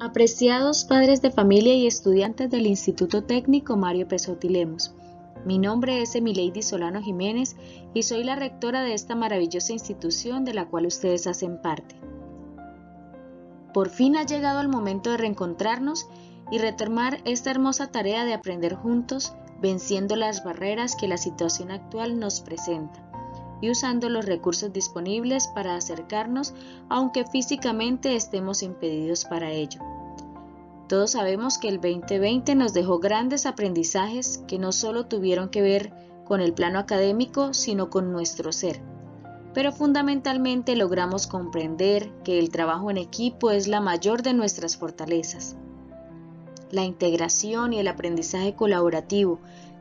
Apreciados padres de familia y estudiantes del Instituto Técnico Mario Pesotti Lemos, mi nombre es Emilady Solano Jiménez y soy la rectora de esta maravillosa institución de la cual ustedes hacen parte. Por fin ha llegado el momento de reencontrarnos y retomar esta hermosa tarea de aprender juntos, venciendo las barreras que la situación actual nos presenta y usando los recursos disponibles para acercarnos aunque físicamente estemos impedidos para ello. Todos sabemos que el 2020 nos dejó grandes aprendizajes que no solo tuvieron que ver con el plano académico, sino con nuestro ser. Pero fundamentalmente logramos comprender que el trabajo en equipo es la mayor de nuestras fortalezas la integración y el aprendizaje colaborativo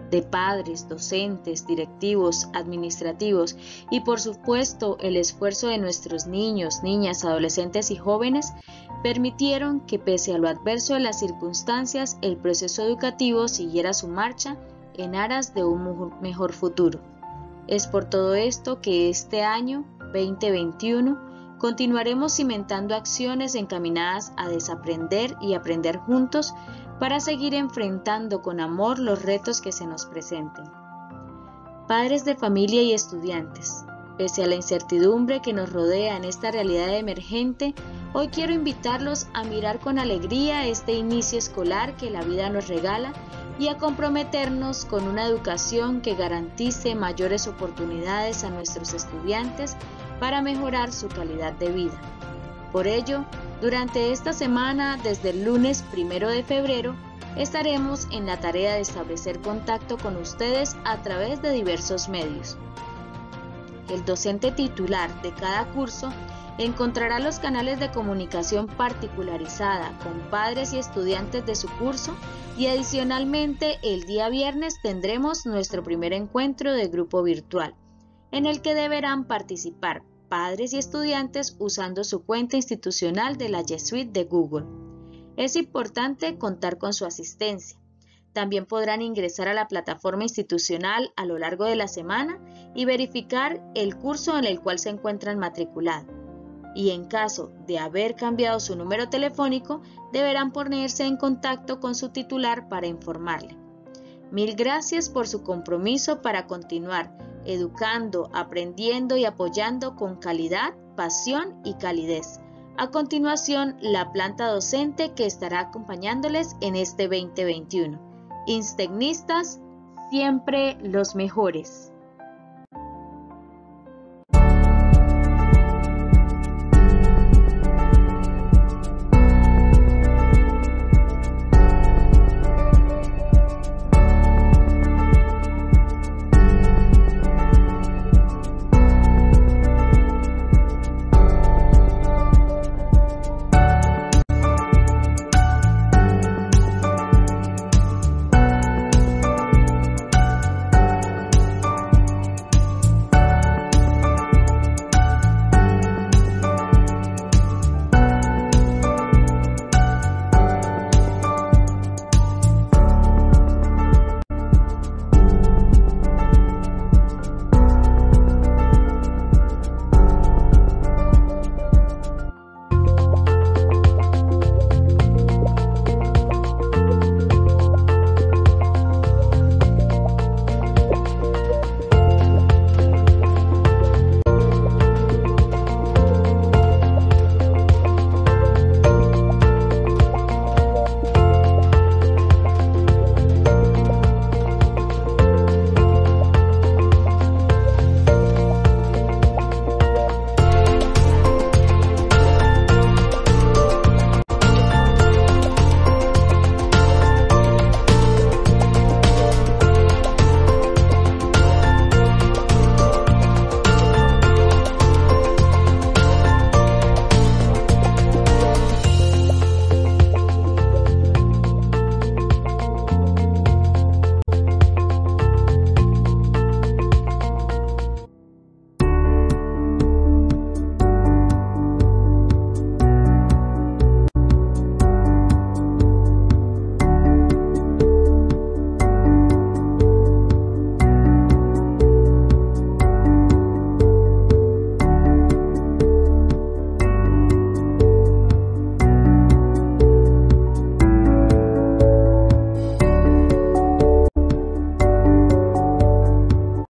de padres, docentes, directivos, administrativos y por supuesto el esfuerzo de nuestros niños, niñas, adolescentes y jóvenes permitieron que pese a lo adverso de las circunstancias el proceso educativo siguiera su marcha en aras de un mejor futuro. Es por todo esto que este año 2021 continuaremos cimentando acciones encaminadas a desaprender y aprender juntos para seguir enfrentando con amor los retos que se nos presenten. Padres de familia y estudiantes, pese a la incertidumbre que nos rodea en esta realidad emergente, hoy quiero invitarlos a mirar con alegría este inicio escolar que la vida nos regala y a comprometernos con una educación que garantice mayores oportunidades a nuestros estudiantes para mejorar su calidad de vida. Por ello, durante esta semana, desde el lunes primero de febrero, estaremos en la tarea de establecer contacto con ustedes a través de diversos medios. El docente titular de cada curso encontrará los canales de comunicación particularizada con padres y estudiantes de su curso y adicionalmente el día viernes tendremos nuestro primer encuentro de grupo virtual, en el que deberán participar padres y estudiantes usando su cuenta institucional de la G Suite de Google. Es importante contar con su asistencia. También podrán ingresar a la plataforma institucional a lo largo de la semana y verificar el curso en el cual se encuentran matriculados. Y en caso de haber cambiado su número telefónico, deberán ponerse en contacto con su titular para informarle. Mil gracias por su compromiso para continuar educando, aprendiendo y apoyando con calidad, pasión y calidez. A continuación, la planta docente que estará acompañándoles en este 2021. Instecnistas, siempre los mejores.